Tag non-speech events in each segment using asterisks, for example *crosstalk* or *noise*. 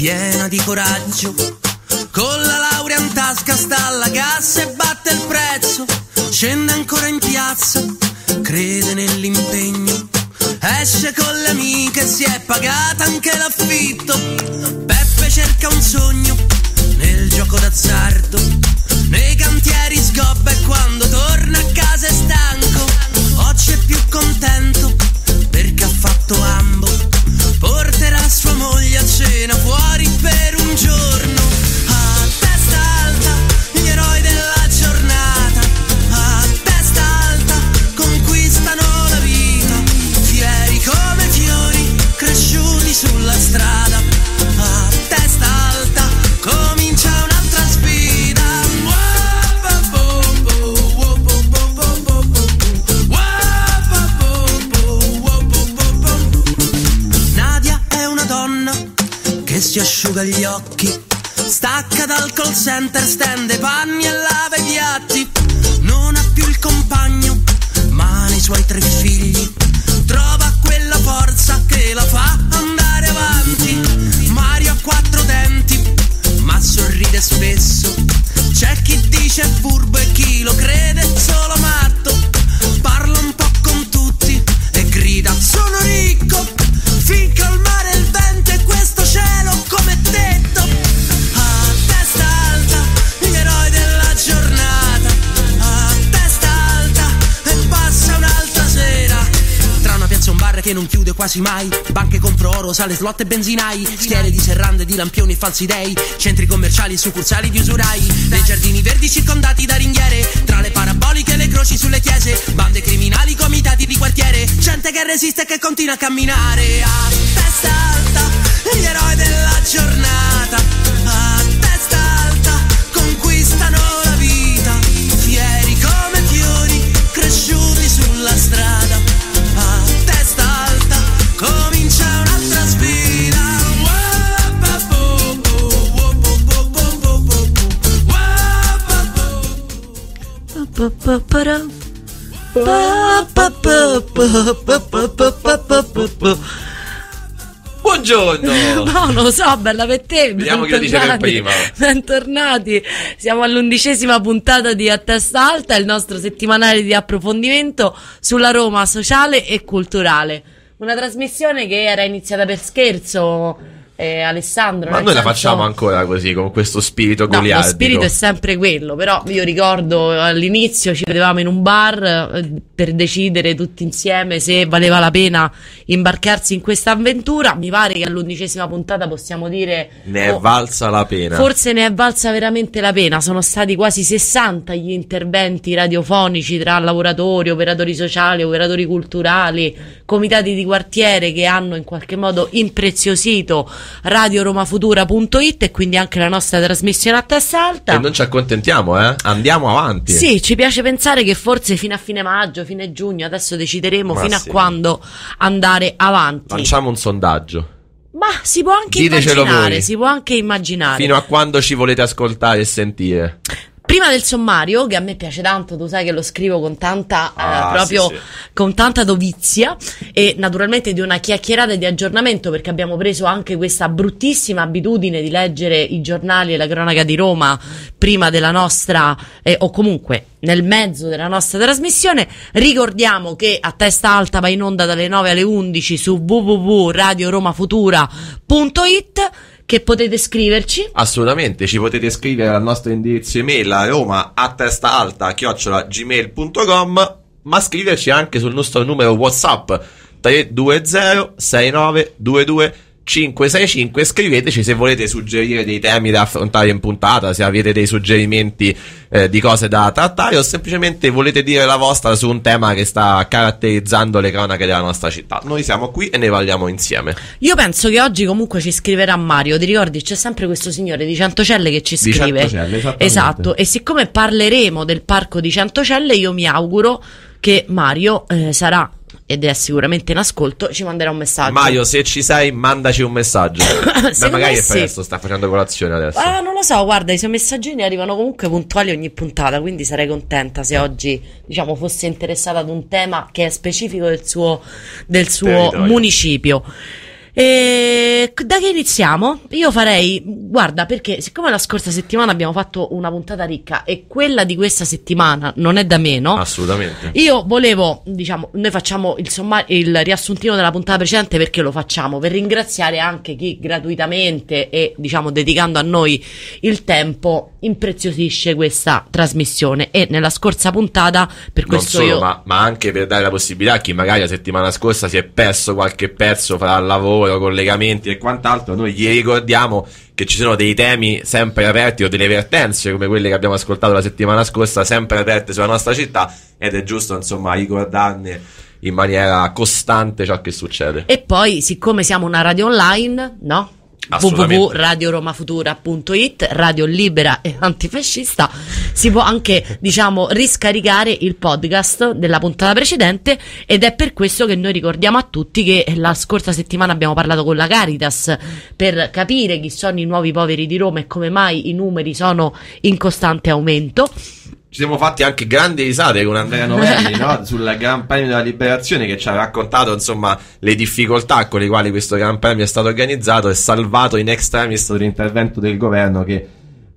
piena di coraggio, con la laurea in tasca sta alla cassa e batte il prezzo, scende ancora in piazza, crede nell'impegno, esce con le amiche, si è pagata anche l'affitto, Peppe cerca un sogno nel gioco d'azzardo, nei cantieri sgobba e quando gli occhi, stacca dal call center, stende panni e lava i piatti. Che non chiude quasi mai. Banche compro oro, sale, slot e benzinai. Schiere di serrande, di lampioni e falsi dei. Centri commerciali e succursali di usurai. Nei giardini verdi circondati da ringhiere. Tra le paraboliche e le croci sulle chiese. Bande criminali, comitati di quartiere. Gente che resiste e che continua a camminare. A testa alta, gli eroi della giornata Buongiorno! *laughs* No, non lo so, bella per te. Vediamo chi lo dice per prima. Bentornati. Siamo all'undicesima puntata di A Testa Alta, il nostro settimanale di approfondimento sulla Roma sociale e culturale. Una trasmissione che era iniziata per scherzo, eh, Alessandro. Ma noi la facciamo ancora così, con questo spirito No, lo spirito è sempre quello, però io ricordo all'inizio ci vedevamo in un bar eh, per decidere tutti insieme se valeva la pena imbarcarsi in questa avventura. Mi pare che all'undicesima puntata possiamo dire Ne è oh, valsa la pena. Forse ne è valsa veramente la pena. Sono stati quasi 60 gli interventi radiofonici tra lavoratori, operatori sociali, operatori culturali, comitati di quartiere che hanno in qualche modo impreziosito radioromafutura.it e quindi anche la nostra trasmissione a testa alta. E non ci accontentiamo, eh? Andiamo avanti. Sì, ci piace pensare che forse fino a fine maggio, fine giugno, adesso decideremo Ma fino sì. a quando andare avanti. Lanciamo un sondaggio. Ma si può anche Ditecelo immaginare, voi. si può anche immaginare. Fino a quando ci volete ascoltare e sentire. Prima del sommario, che a me piace tanto, tu sai che lo scrivo con tanta, eh, Ah, proprio sì, sì. con tanta dovizia e naturalmente di una chiacchierata di aggiornamento perché abbiamo preso anche questa bruttissima abitudine di leggere i giornali e la cronaca di Roma prima della nostra, eh, o comunque nel mezzo della nostra trasmissione. Ricordiamo che a testa alta va in onda dalle 9 alle 11 su www.radioromafutura.it che potete scriverci. Assolutamente, ci potete scrivere al nostro indirizzo email a roma a testa alta chiocciola gmail.com ma scriverci anche sul nostro numero whatsapp 320 6922 565 scriveteci se volete suggerire dei temi da affrontare in puntata se avete dei suggerimenti eh, di cose da trattare o semplicemente volete dire la vostra su un tema che sta caratterizzando le cronache della nostra città noi siamo qui e ne parliamo insieme Io penso che oggi comunque ci scriverà Mario. Ti ricordi? C'è sempre questo signore di Centocelle che ci scrive. Centocelle. Esatto. E siccome parleremo del parco di Centocelle, io mi auguro che Mario eh, sarà ed è sicuramente in ascolto, ci manderà un messaggio. Maio, se ci sei, mandaci un messaggio. *coughs* Secondo magari è sì. presto, sta facendo colazione adesso. Ah, non lo so, guarda, i suoi messaggini arrivano comunque puntuali ogni puntata, quindi sarei contenta se oggi, diciamo, fosse interessata ad un tema che è specifico del suo, del suo municipio. E da che iniziamo? Io farei, guarda, perché siccome la scorsa settimana abbiamo fatto una puntata ricca e quella di questa settimana non è da meno, Assolutamente. io volevo, diciamo, noi facciamo il, somma- il riassuntino della puntata precedente perché lo facciamo? Per ringraziare anche chi gratuitamente e, diciamo, dedicando a noi il tempo impreziosisce questa trasmissione. E nella scorsa puntata, per Non questo solo, io. ma, ma anche per dare la possibilità a chi magari la settimana scorsa si è perso qualche pezzo fra lavoro, collegamenti e quant'altro. Noi gli ricordiamo che ci sono dei temi sempre aperti o delle vertenze come quelle che abbiamo ascoltato la settimana scorsa, sempre aperte sulla nostra città ed è giusto insomma ricordarne in maniera costante ciò che succede. E poi, siccome siamo una radio online, no? Www.radioromafutura.it radio libera e antifascista. Si può anche diciamo riscaricare il podcast della puntata precedente ed è per questo che noi ricordiamo a tutti che la scorsa settimana abbiamo parlato con la Caritas per capire chi sono i nuovi poveri di Roma e come mai i numeri sono in costante aumento Ci siamo fatti anche grandi risate con Andrea *laughs* Novelli no? sul Gran Premio della Liberazione che ci ha raccontato insomma le difficoltà con le quali questo Gran Premio è stato organizzato e salvato in extremis l'intervento del governo che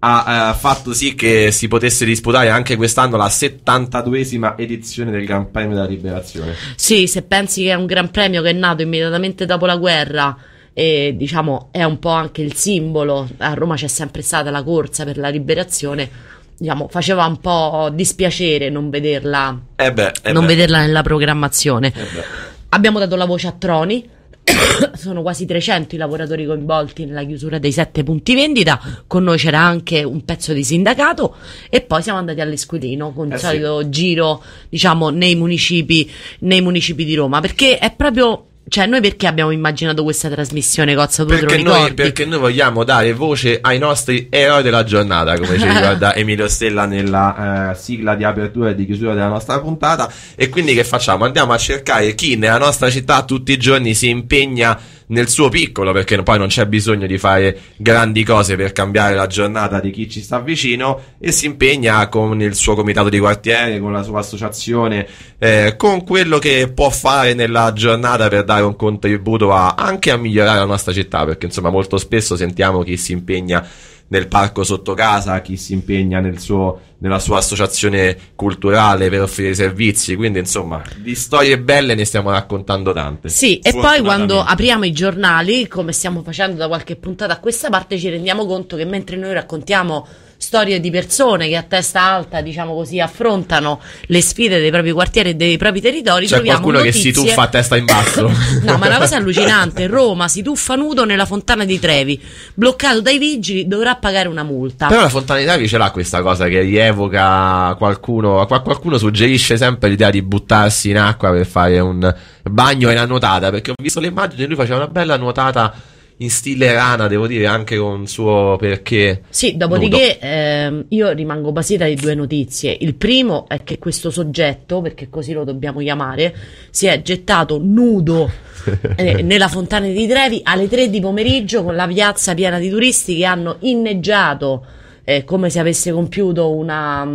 ha eh, fatto sì che si potesse disputare anche quest'anno la 72esima edizione del Gran Premio della Liberazione. Sì, se pensi che è un gran premio che è nato immediatamente dopo la guerra e diciamo è un po' anche il simbolo, a Roma c'è sempre stata la corsa per la liberazione, diciamo faceva un po' dispiacere non vederla, Eh beh, eh non beh, vederla nella programmazione. eh. Abbiamo dato la voce a Troni. *coughs* Sono quasi 300 i lavoratori coinvolti nella chiusura dei sette punti vendita. Con noi c'era anche un pezzo di sindacato. E poi siamo andati all'Esquilino con il Eh sì. solito giro, diciamo, nei municipi, nei municipi di Roma. Perché è proprio. Cioè, noi perché abbiamo immaginato questa trasmissione, Cozza? Tu Perché noi, perché noi vogliamo dare voce ai nostri eroi della giornata, come ci ricorda *laughs* Emilio Stella nella eh, sigla di apertura e di chiusura della nostra puntata. E quindi che facciamo? Andiamo a cercare chi nella nostra città tutti i giorni si impegna nel suo piccolo, perché poi non c'è bisogno di fare grandi cose per cambiare la giornata di chi ci sta vicino, e si impegna con il suo comitato di quartiere, con la sua associazione, eh, con quello che può fare nella giornata per dare un contributo a- anche a migliorare la nostra città, perché insomma molto spesso sentiamo chi si impegna nel parco sotto casa, chi si impegna nel suo, nella sua associazione culturale per offrire servizi, quindi insomma di storie belle ne stiamo raccontando tante. Sì, e poi quando apriamo i giornali, come stiamo facendo da qualche puntata a questa parte, ci rendiamo conto che mentre noi raccontiamo storie di persone che a testa alta, diciamo così, affrontano le sfide dei propri quartieri e dei propri territori, C'è qualcuno che notizie... si tuffa a testa in basso. *laughs* No, ma è una cosa *laughs* allucinante. Roma si tuffa nudo nella fontana di Trevi, bloccato dai vigili, dovrà pagare una multa. Però la Fontana di Trevi ce l'ha questa cosa che rievoca qualcuno, qua- qualcuno suggerisce sempre l'idea di buttarsi in acqua per fare un bagno e una nuotata, perché ho visto le immagini, lui faceva una bella nuotata in stile rana, devo dire, anche con il suo perché. Sì, dopodiché ehm, io rimango basita di due notizie. Il primo è che questo soggetto, perché così lo dobbiamo chiamare, si è gettato nudo *laughs* eh, nella fontana di Trevi alle 3 di pomeriggio con la piazza piena di turisti che hanno inneggiato eh, come se avesse compiuto una,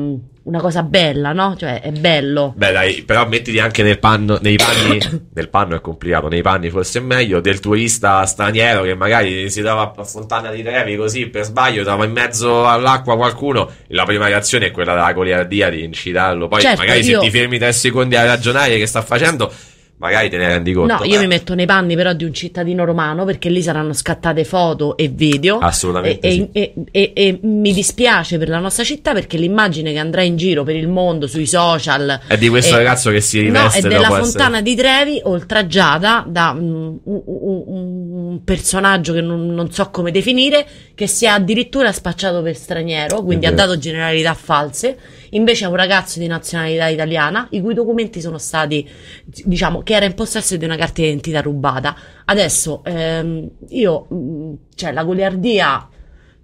una cosa bella, no? Cioè è bello. Beh, dai, però mettiti anche nel panno, nei panni. *coughs* nel panno è complicato, nei panni forse è meglio. Del turista straniero che magari si trova a Fontana di Trevi così per sbaglio, trova in mezzo all'acqua qualcuno. La prima reazione è quella della goliardia di incitarlo. Poi Certo, magari io- se ti fermi tre secondi a ragionare che sta facendo, magari te ne rendi conto. No, io Eh, mi metto nei panni però di un cittadino romano perché lì saranno scattate foto e video. Assolutamente E, sì. e- e- e mi dispiace per la nostra città perché l'immagine che andrà in giro per il mondo, sui social. È di questo e- ragazzo che si No, riveste è della fontana essere- di Trevi, oltraggiata da mm, un, un- un personaggio che non, non so come definire, che si è addirittura spacciato per straniero, quindi ha dato generalità false. Invece è un ragazzo di nazionalità italiana, i cui documenti sono stati, diciamo, che era in possesso di una carta d'identità rubata. Adesso, ehm, io, mm, cioè, la goliardia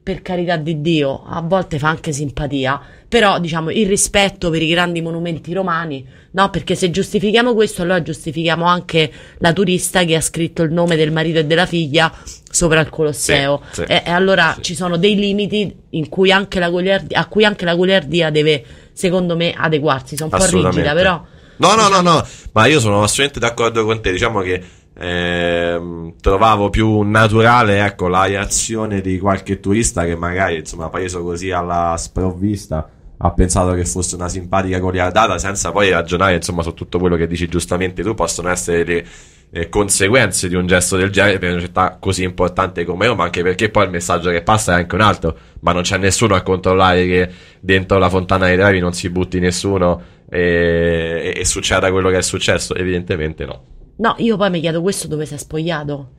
per carità di Dio, a volte fa anche simpatia, però diciamo il rispetto per i grandi monumenti romani, no? Perché se giustifichiamo questo, allora giustifichiamo anche la turista che ha scritto il nome del marito e della figlia sopra il Colosseo. Sì, sì. e, e allora Sì. ci sono dei limiti in cui anche la goliardia, a cui anche la goliardia deve, secondo me, adeguarsi. Sono un po' rigida, però. No, no, no, no, ma io sono assolutamente d'accordo con te. Diciamo che ehm, trovavo più naturale, ecco, la reazione di qualche turista che magari, insomma, preso così alla sprovvista, ha pensato che fosse una simpatica goliardata senza poi ragionare, insomma, su tutto quello che dici giustamente tu. Possono essere le eh, conseguenze di un gesto del genere per una città così importante come Roma, anche perché poi il messaggio che passa è anche un altro, ma non c'è nessuno a controllare che dentro la fontana dei Trevi non si butti nessuno e, e succeda quello che è successo, evidentemente no. No, io poi mi chiedo questo dove si è spogliato.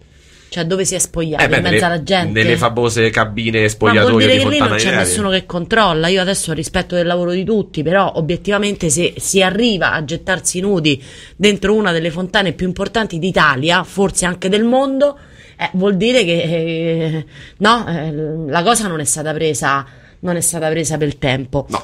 Cioè, dove si è spogliato? Eh beh, in mezzo nelle, alla gente? nelle famose cabine Ma vuol dire di che lì non c'è nessuno che controlla. Io adesso rispetto del lavoro di tutti, però obiettivamente se si arriva a gettarsi nudi dentro una delle fontane più importanti d'Italia, forse anche del mondo, eh, vuol dire che eh, no, eh, la cosa non è stata presa, non è stata presa per tempo. No.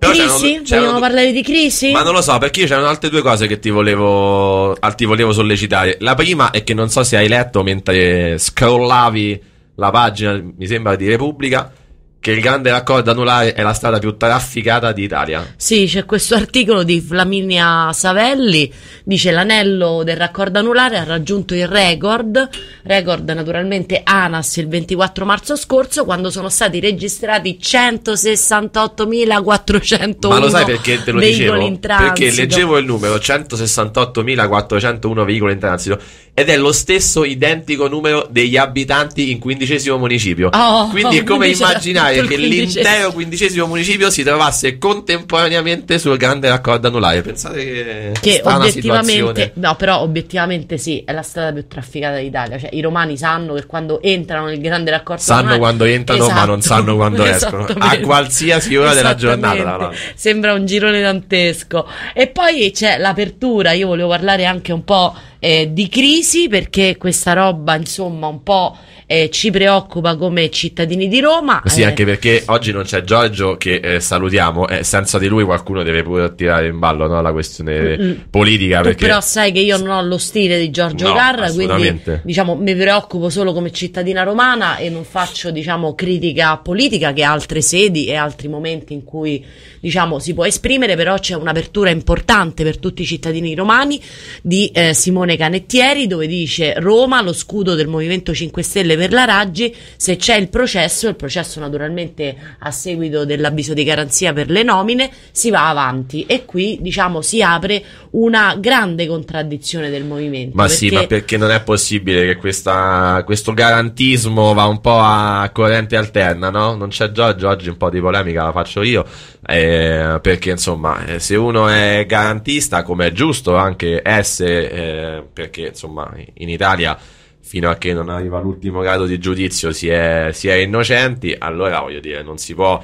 Crisi? Vogliamo du- parlare di crisi? Ma non lo so, perché io c'erano altre due cose che ti volevo, ti volevo sollecitare. La prima è che non so se hai letto mentre scrollavi la pagina, mi sembra di Repubblica, che il grande raccordo anulare è la strada più trafficata d'Italia. Sì, c'è questo articolo di Flaminia Savelli, dice l'anello del raccordo anulare ha raggiunto il record, record naturalmente ANAS il 24 marzo scorso quando sono stati registrati 168.401 Ma lo sai perché te lo dicevo? in transito. Perché leggevo il numero 168.401 veicoli in transito ed è lo stesso identico numero degli abitanti in quindicesimo municipio. Oh, Quindi è *laughs* come immaginare il che quindicesimo. l'intero quindicesimo municipio si trovasse contemporaneamente sul grande raccordo anulare. Pensate che, che obiettivamente, no, però obiettivamente sì, è la strada più trafficata d'Italia. Cioè, i romani sanno che quando entrano nel grande raccordo Sanno anulare- quando entrano, ma non Esatto, sanno quando escono. A qualsiasi ora della giornata. Sembra un girone dantesco. E poi c'è l'apertura. Io volevo parlare anche un po' eh, di crisi perché questa roba, insomma, un po' eh, ci preoccupa come cittadini di Roma. Sì, Eh, anche perché oggi non c'è Giorgio che eh, salutiamo e senza di lui qualcuno deve pure tirare in ballo no, la questione Mm. politica. Tu Perché però sai che io non ho lo stile di Giorgio No, Carra, quindi diciamo mi preoccupo solo come cittadina romana e non faccio diciamo critica politica che ha altre sedi e altri momenti in cui diciamo si può esprimere, però c'è un'apertura importante per tutti i cittadini romani di eh, Simone Canettieri dove dice Roma, lo scudo del Movimento 5 Stelle per la Raggi, se c'è il processo, il processo naturalmente a seguito dell'avviso di garanzia per le nomine, si va avanti e qui diciamo si apre una grande contraddizione del movimento. Ma sì, ma perché non è possibile che questa, questo garantismo va un po' a corrente alterna, no? Non c'è Giorgio, oggi un po' di polemica la faccio io, eh, perché insomma, eh, se uno è garantista, come è giusto anche essere, eh, perché insomma, in Italia fino a che non arriva l'ultimo grado di giudizio si è, si è innocenti, allora voglio dire, non si può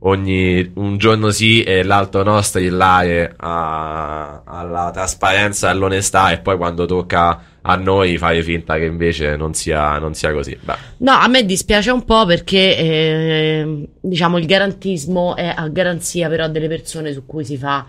ogni un giorno sì e l'altro no strillare a- alla trasparenza e all'onestà e poi quando tocca a noi fare finta che invece non sia, non sia così. Beh, No, a me dispiace un po' perché eh, diciamo il garantismo è a garanzia però delle persone su cui si fa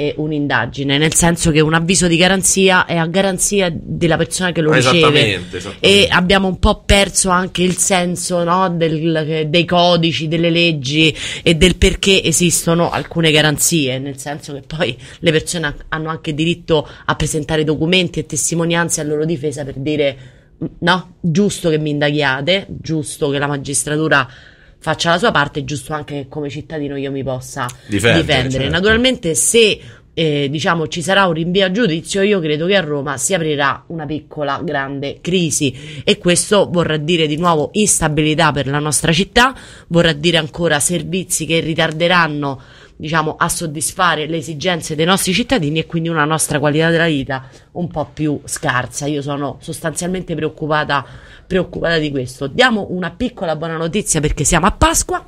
eh, un'indagine, nel senso che un avviso di garanzia è a garanzia della persona che lo riceve. esattamente, esattamente. E abbiamo un po' perso anche il senso no, del- dei codici, delle leggi e del perché esistono alcune garanzie, nel senso che poi le persone ha- hanno anche diritto a presentare documenti e testimonianze a loro difesa per dire "Mm, no, giusto che mi indaghiate, giusto che la magistratura faccia la sua parte, è giusto anche che come cittadino io mi possa Difendere, difendere. certo. Naturalmente se eh, diciamo ci sarà un rinvio a giudizio, io credo che a Roma si aprirà una piccola grande crisi e questo vorrà dire di nuovo instabilità per la nostra città, vorrà dire ancora servizi che ritarderanno diciamo a soddisfare le esigenze dei nostri cittadini e quindi una nostra qualità della vita un po' più scarsa. Io sono sostanzialmente preoccupata preoccupata di questo. Diamo una piccola buona notizia perché siamo a Pasqua.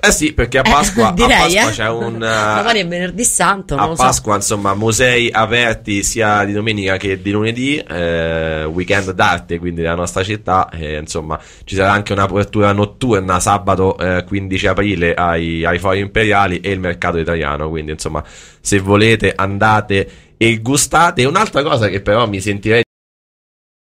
Eh sì, perché a Pasqua, Eh, direi, a Pasqua eh. c'è un... *laughs* Magari è venerdì santo, A lo so. Pasqua, insomma, musei aperti sia di domenica che di lunedì, eh, weekend d'arte, quindi della nostra città, e, insomma, ci sarà anche un'apertura notturna sabato eh, 15 aprile ai, ai Fori Imperiali e il mercato italiano, quindi insomma, se volete andate e gustate. Un'altra cosa che però mi sentirei